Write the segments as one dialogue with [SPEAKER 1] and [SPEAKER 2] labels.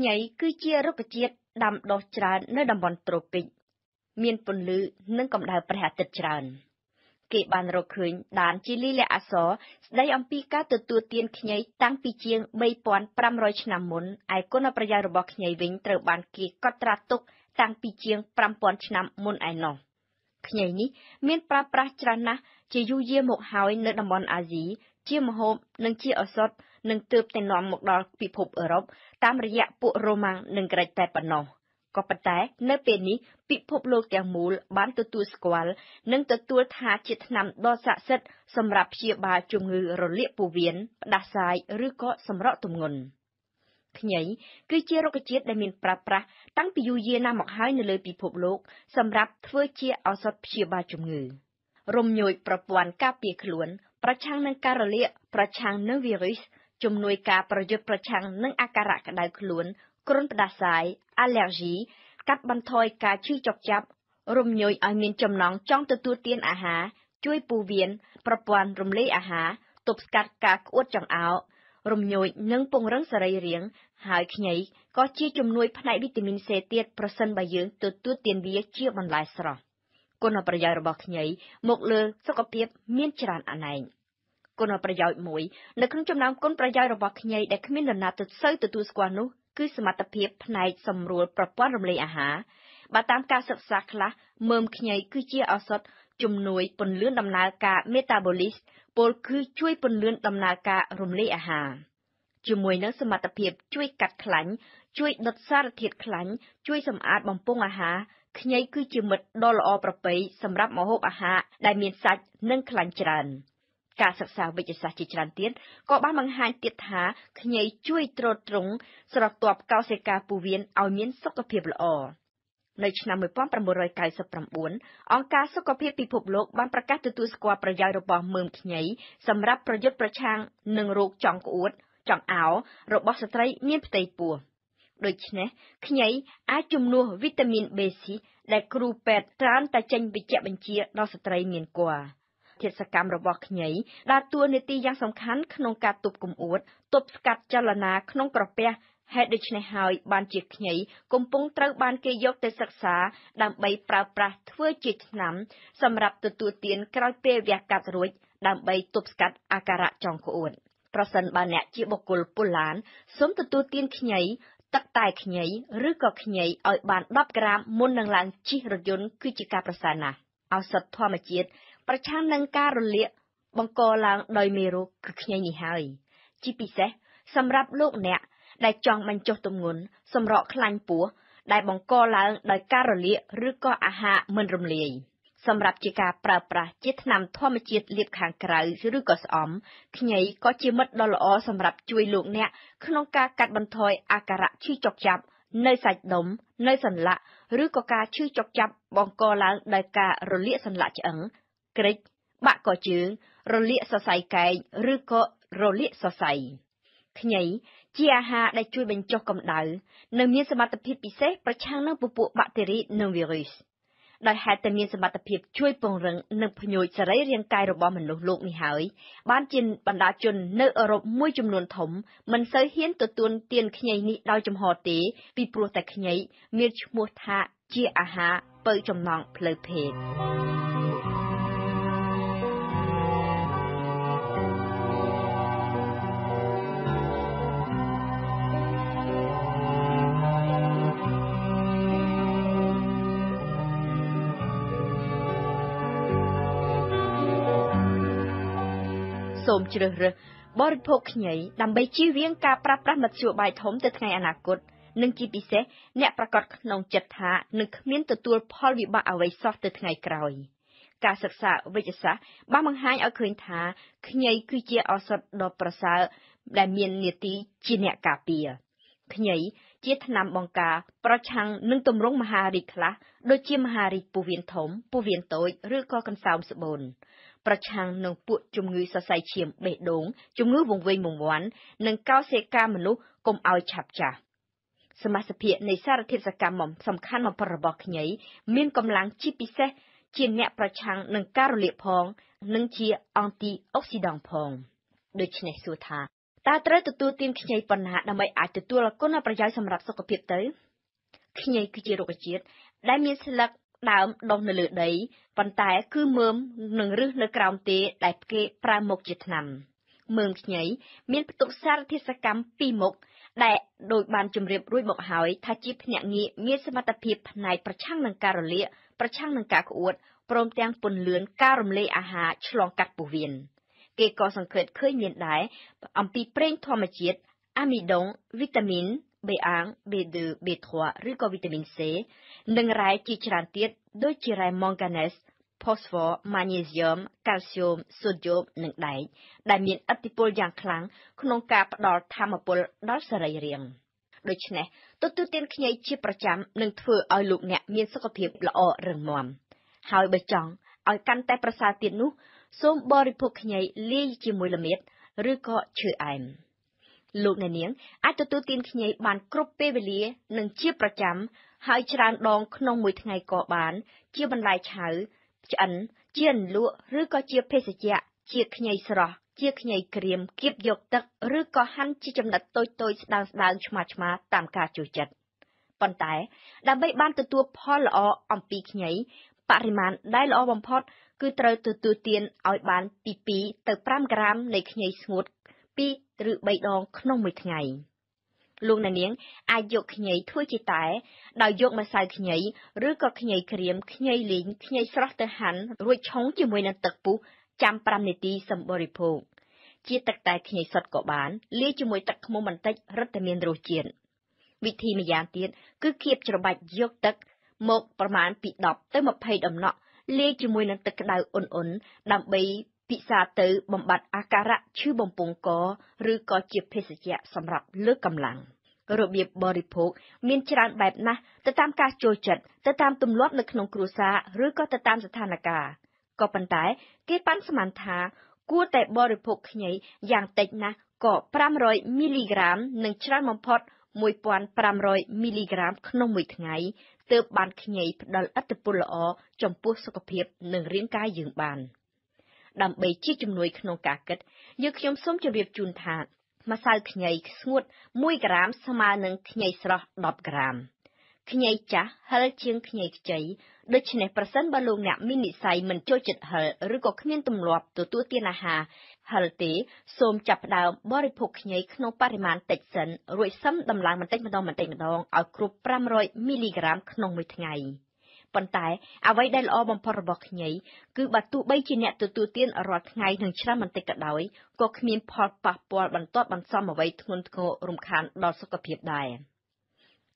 [SPEAKER 1] ខ្ញីគឺជារុក្ខជាតិដាំដុះច្រើននៅតំបន់ត្រូពិកមានពន្លឺនិងកម្ដៅព្រះអាទិត្យច្រើន គេបានរកឃើញដានជាលិលាអក្សរស្ដីអំពីការទទួលទានខ្ញីតាំងពីជាង3500ឆ្នាំមុនឯគុណប្រយោជន៍របស់ខ្ញីវិញត្រូវបានគេកត់ត្រាទុកតាំងពីជាង5000ឆ្នាំមុនឯណោះខ្ញីនេះមានប្រើប្រាស់ច្រើនណាស់ជាយូរយារមកហើយនៅតំបន់អាស៊ី ជាម្ហូបនិងជាឱសថនិងទើបតែនាំមកដល់ពិភពអឺរ៉ុបតាមរយៈពួករ៉ូម៉ាំងនិងក្រិចតែប៉ុណ្ណោះក៏ប៉ុន្តែនៅពេលនេះពិភពលោកទាំងមូលបានទទួលស្គាល់និងទទួលថាជាថ្នាំដ៏ស័ក្តិសិទ្ធិសម្រាប់ព្យាបាលជំងឺរលាកពោះវៀនផ្ដាសាយឬក៏សម្រកទម្ងន់ខ្ញីគឺជារុក្ខជាតិដែលមានប្រើប្រាស់តាំងពីយូរយារណាស់មកហើយនៅលើពិភពលោកសម្រាប់ធ្វើជាឱសថព្យាបាលជំងឺរំញោចប្រព័ន្ធការពារខ្លួន ប្រឆាំងនឹងការរលាក ប្រឆាំងនឹងវីរុសជំនួយការប្រយុទ្ធប្រឆាំងនឹងអាការៈក្តៅខ្លួន គ្រុនផ្ដាសាយអាឡែហ្ស៊ីកាត់បន្ថយការឈឺចុកចាប់ រំញោចឲ្យមានចំណង់ចង់ទទួលទានអាហារ ជួយពោះវៀន ប្រព័ន្ធរំលាយអាហារ ទប់ស្កាត់ការក្អួតចង្អោរ រំញោចនិងពង្រឹងសរីរាង្គ ហើយខ្ញីក៏ជាជំនួយផ្នែកវីតាមីន C ទៀតប្រសិនបើយើងទទួលទានវាជាបន្លែស្រស់ គុណប្រយោជន៍របស់ខ្ញីមកលើសុខភាពមានច្រើនអណែកគុណប្រយោជន៍មួយនៅក្នុងចំណោមគុណប្រយោជន៍របស់ខ្ញីដែលគ្មាននរណាទៅសូវទទួលស្គាល់នោះគឺសមត្ថភាពផ្នែកសម្រួលប្រព័ន្ធរំលាយអាហារបើតាមការសិក្សាខ្លះមើមខ្ញីគឺជាឱសថជំនួយពន្លឿនដំណើរការ metabolic ពលគឺជួយពន្លឿនដំណើរការរំលាយអាហារជាមួយនឹងសមត្ថភាពជួយកាត់ខ្លាញ់ជួយដុតសារធាតុខ្លាញ់ជួយសម្អាតបំពង់អាហារ ខ្ញីគឺជាមិត្តដ៏ល្អប្រពៃសម្រាប់ម្ហូបអាហារដែលមានសាច់និងខ្លាញ់ច្រើនការសិក្សាវិទ្យាសាស្ត្រជាច្រើនទៀតក៏បានបង្ហាញទៀតថាខ្ញីជួយទ្រទ្រង់ស្រទាប់កោសិកាពោះវៀនឲ្យមានសុខភាពល្អនៅឆ្នាំ1999អង្គការសុខភាពពិភពលោកបានប្រកាសទទួលស្គាល់ប្រយោជន៍របស់មើមខ្ញីសម្រាប់ប្រយុទ្ធប្រឆាំងនឹងរោគចង្កួត ចង្អោររបស់ស្ត្រីមានផ្ទៃពោះ ដូច្នេះខ្ញីអាចជំនួសវីតាមីន B6 ដែលគ្រូពេទ្យច្រើនតែចេញវេជ្ជបញ្ជាដល់ស្ត្រីមានគភ៌ធាតុសកម្មរបស់ខ្ញីដើរតួនាទីយ៉ាងសំខាន់ក្នុងការទប់កំអួតទប់ស្កាត់ចលនាក្នុងក្រពះហេតុដូច្នេះហើយបានជាខ្ញីកំពុងត្រូវបានគេយកទៅសិក្សាដើម្បីប្រើប្រាស់ធ្វើជាថ្នាំសម្រាប់ទទួលទានក្រោយពេលវះកាត់រួចដើម្បីទប់ស្កាត់អាការៈចុងក្អួតប្រសិនបើអ្នកជាបុគ្គលពុលានសូមទទួលទានខ្ញី ទឹកតែខ្ញីឬក៏ខ្ញីឲ្យបាន10ក្រាមមុននឹងឡើងជិះរថយន្តគឺជាការប្រសើរណាស់ឱសថធម្មជាតិប្រឆាំងនឹងការរលាកបង្កឡើងដោយមេរោគគឺខ្ញីនេះហើយជាពិសេសសម្រាប់លោកអ្នកដែលចង់បញ្ចុះទម្ងន់សម្រកខ្លាញ់ពោះដែលបង្កឡើងដោយការរលាកឬក៏អាហារមិនរំលាយ សម្រាប់ជាការប្រើប្រាស់ជាថ្នាំធម្មជាតិលាបខាងក្រៅឬក៏ស្អំខ្ញីក៏ជាមិត្តដ៏ល្អសម្រាប់ជួយលោកអ្នកក្នុងការកាត់បន្ថយអាការៈឈឺចុកចាប់នៅសាច់ដុំ នៅសន្លាក់ឬក៏ការឈឺចុកចាប់បង្កឡើងដោយការរលាកសន្លាក់ឆ្អឹងក្រិចបាក់កជើងរលាកសរសៃកែងឬក៏រលាកសរសៃខ្ញីជាអាហារដែលជួយបញ្ចុះកម្ដៅនិងមានសមត្ថភាពពិសេសប្រឆាំងនឹងពពួកបាក់តេរីនិងវីរុស ដោយហេតុតែមានសមត្ថភាពជួយពង្រឹងនិងភ្ញួចសរីរាង្គកាយរបស់មនុស្សលោកនេះហើយបានជាបណ្ដាជននៅអឺរ៉ុបមួយចំនួនធំមិនសូវហ៊ានទទួលទានខ្ញីនេះដោយចំហទេ ពីព្រោះតែខ្ញីមានឈ្មោះថាជាអាហារពៅចំណងផ្លូវភេទ សូមជ្រើសរើសបរិភោគខ្ញីដើម្បីជៀសវាងការប្រើប្រាស់មធ្យោបាយធំទៅថ្ងៃអនាគតនិងជាពិសេសអ្នកប្រកាសក្នុងចិត្តថានឹងគ្មានទទួលផលវិបាកអ្វីសោះទៅថ្ងៃក្រោយការសិក្សាវិទ្យាសាស្ត្របានបង្ហាញឲ្យឃើញថាខ្ញីគឺជាឱសថដ៏ប្រសើរដែលមាននាទីជាអ្នកការពារខ្ញីជាថ្នាំបង្ការប្រឆាំងនឹងទម្រង់មហារីកខ្លះដូចជាមហារីកពោះវៀនធំពោះវៀនតូចឬក៏កន្សោមស្បូន ប្រឆាំងនឹងពួកជំងឺសរសៃឈាមបេះដូង ជំងឺវង្វេងវង្វាន់ និងកោសិកាមនុស្សកុំឲ្យឆាប់ចាស់សមាសភាពនៃសារធាតុសកម្មសំខាន់បំផុតរបស់ខ្ញីមានកម្លាំងជាពិសេសជាអ្នកប្រឆាំងនឹងការរលាកផង និងជាអង់ទីអុកស៊ីដង់ផងដូច្នេះសួរថាតើត្រូវទទួលទានខ្ញីប៉ុណ្ណាដើម្បីអាចទទួលគុណប្រយោជន៍សម្រាប់សុខភាពទៅខ្ញីគឺជារុក្ខជាតិដែលមានស្លឹក ដើមដុះនៅលើដីប៉ុន្តែគឺមើមនិងឫសនៅក្រោមទេដែលគេប្រើមកជាថ្នាំមើមខ្ញីមានផ្ទុកសារធាតុសកម្មពីរមុខដែលដោយបានជម្រាបរួចមកហើយថាជាភ្នាក់ងារមានសមត្ថភាពផ្នែកប្រឆាំងនឹងការរលាកប្រឆាំងនឹងការក្អួតព្រមទាំងពន្លឿនការរំលាយអាហារឆ្លងកាត់ពោះវៀនគេក៏សង្កេតឃើញមានដែរអំពីប្រេងធម្មជាតិអាមីដុងវីតាមីន B1, B2, B3 ឬក៏វីតាមីន C និងរ៉ែជាច្រើនទៀតដូចជារ៉ែម៉ង់ហ្គាណេសផូស្វ័រម៉ាញ៉េស្យូមកាល់ស្យូមសូដ្យូមនិងដែកដែលមានឥទ្ធិពលយ៉ាងខ្លាំងក្នុងការផ្ដល់ធម៌ពលដល់សរីរាង្គដូច្នេះទទួលទានខ្ញីជាប្រចាំនឹងធ្វើឲ្យលោកអ្នកមានសុខភាពល្អរឹងមាំហើយបើចង់ឲ្យកាន់តែប្រសើរទៀតនោះ សូមបរិភោគខ្ញីលាយជាមួយល្មៀតឬក៏ឈើអែម លោកអ្នកនាងអាចទទួលទានខ្ញីបានគ្រប់ពេលវេលា និងជាប្រចាំ ហើយច្រើនដងក្នុងមួយថ្ងៃក៏បាន ជាបន្លែឆៅឆ្អិន ជាអន្លក់ឬក៏ជាភេសជ្ជៈជាខ្ញីស្រស់ជាខ្ញីក្រៀមគៀបយកទឹកឬក៏ហាន់ជាចំណិតតូចៗស្ដើងស្ដើងឆ្មាឆ្មាតាមការចូលចិត្តប៉ុន្តែ ដើម្បីបានទទួលផលល្អអំពីខ្ញីបរិមាណដែលល្អបំផុត គឺត្រូវទទួលទានឲ្យបានពី2ទៅ5ក្រាមនៃខ្ញីស្ងួត 2ឬ3ដងក្នុងមួយថ្ងៃលោកអ្នកនាងអាចយកខ្ញីធ្វើជាតែដោយយកម្សៅខ្ញីឬក៏ខ្ញីក្រៀមខ្ញីលីងខ្ញីស្រស់ទៅហាន់រួចឆុងជាមួយនឹងទឹកពុះចាំ5នាទីសម្បរិភោគជាទឹកតែខ្ញីសុទ្ធក៏បានលាយជាមួយទឹកឃ្មុំបន្តិចរឹតតែមានរសជាតិវិធីម្យ៉ាងទៀតគឺគៀបច្របាច់យកទឹកមកប្រមាណពី10ទៅ20ដំណក់លាយជាមួយនឹងទឹកក្តៅអ៊ុនៗដើម្បី ពិសាទៅបំបត្តិអាការៈឈឺបំពង់ក ឬក៏ជាភេសជ្ជៈសម្រាប់លើកកម្លាំងរបៀបបរិភោគមានច្រើនបែបណាស់ទៅតាមការចូលចិត្តទៅតាមទម្លាប់នៅក្នុងគ្រួសារឬក៏ទៅតាមស្ថានភាពក៏ប៉ុន្តែ គេប៉ាន់ស្មានថា គួរតែបរិភោគខ្ញីយ៉ាងតិចណាស់ក៏500មីលីក្រាមនិងច្រើនបំផុត1500មីលីក្រាមក្នុងមួយថ្ងៃទើបបានខ្ញីផ្ដល់ឥទ្ធិពលល្អចំពោះសុខភាពនិងរាងកាយយើងបាន។ ដើម្បីជាជំនួយក្នុងការគិតយើងខ្ញុំសូមជម្រាបជូនថាម្សៅខ្ញីស្ងួត1ក្រាមស្មើនឹងខ្ញីស្រស់10ក្រាមខ្ញីចាស់ហិលជាងខ្ញីខ្ចីដូច្នេះប្រសិនបើលោកអ្នកមាននិស្ស័យមិនចូលចិត្តហិលឬក៏គ្មានទម្លាប់ទទួលទានអាហារហិលទេសូមចាប់ផ្ដើមបរិភោគខ្ញីក្នុងបរិមាណតិចសិនរួចសឹមដំឡើងបន្តិចម្ដងបន្តិចម្ដងឲ្យគ្រប់500មីលីក្រាមក្នុងមួយថ្ងៃ។ ប៉ុន្តែអ្វីដែលល្អបំផុតរបស់ខ្ញីគឺបើទោះបីជាអ្នកទទួលទានរាល់ថ្ងៃនិងច្រើនបន្តិចក៏ដោយក៏គ្មានផលប៉ះពាល់បន្ទាប់បន្សំអ្វីធ្ងន់ធ្ងររំខានដល់សុខភាពដែរ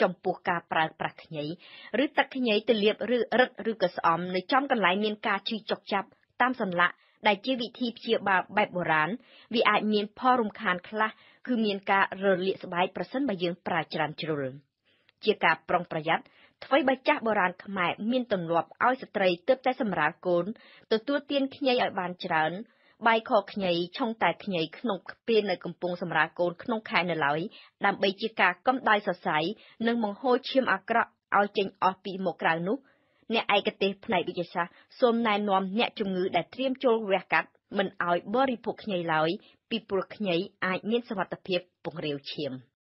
[SPEAKER 1] ចំពោះការប្រើប្រាស់ខ្ញីឬទឹកខ្ញីទៅលាបឬរឹតឬក៏ស្អំនៅចំកន្លែងមានការឈឺចុកចាប់តាមសន្លាក់ដែលជាវិធីព្យាបាលបែបបុរាណវាអាចមានផលរំខានខ្លះគឺមានការរលាកស្បែកប្រសិនបើយើងប្រើច្រើនជ្រុលជាការប្រុងប្រយ័ត្ន ថ្វីបើចាស់បុរាណខ្មែរមានទម្លាប់ឲ្យស្ត្រីទើបតែសម្រាលកូនទទួលទានខ្ញីឲ្យបានច្រើនបាយខខ្ញីឆុងតែខ្ញីក្នុងពេលនៅកំពុងសម្រាលកូនក្នុងខែនៅឡើយដើម្បីជាការកំដៅសរសៃនិងបង្ហូរឈាមអាក្រក់ឲ្យចេញអស់ពីមកក្រៅនោះអ្នកឯកទេសផ្នែកវិទ្យាសាស្ត្រសូមណែនាំអ្នកជំងឺដែលត្រៀមចូលវះកាត់មិនឲ្យបរិភោគខ្ញីឡើយពីព្រោះខ្ញីអាចមានសមត្ថភាពពង្រាវឈាម។